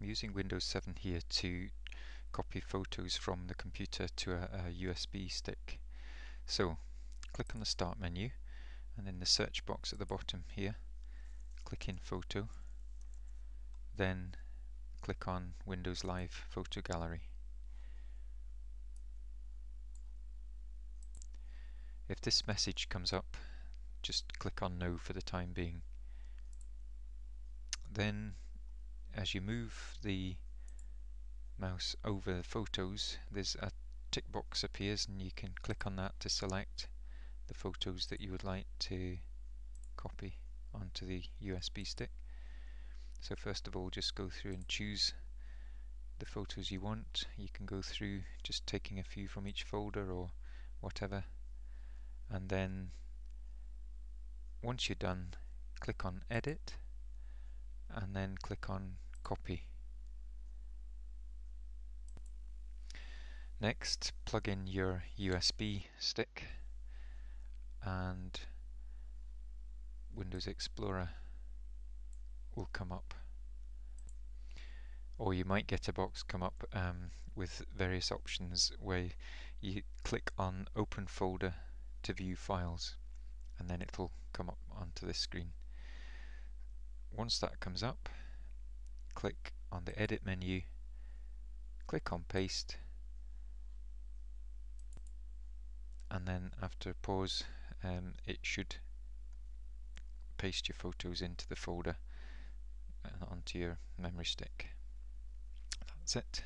I'm using Windows 7 here to copy photos from the computer to a, a USB stick. So click on the start menu and in the search box at the bottom here click in photo then click on Windows Live Photo Gallery. If this message comes up just click on no for the time being. Then as you move the mouse over the photos there's a tick box appears and you can click on that to select the photos that you would like to copy onto the USB stick. So first of all just go through and choose the photos you want. You can go through just taking a few from each folder or whatever and then once you're done click on edit and then click on copy. Next plug in your USB stick and Windows Explorer will come up or you might get a box come up um, with various options where you click on open folder to view files and then it'll come up onto this screen once that comes up click on the edit menu click on paste and then after a pause um, it should paste your photos into the folder uh, onto your memory stick. That's it.